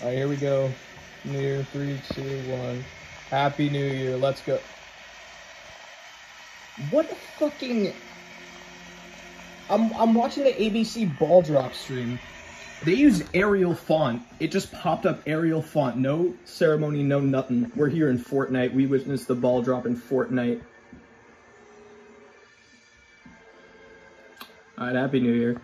All right, here we go. New Year, three, two, one. Happy New Year. Let's go. What a fucking. I'm I'm watching the ABC ball drop stream. They use Arial font. It just popped up Arial font. No ceremony, no nothing. We're here in Fortnite. We witnessed the ball drop in Fortnite. All right, Happy New Year.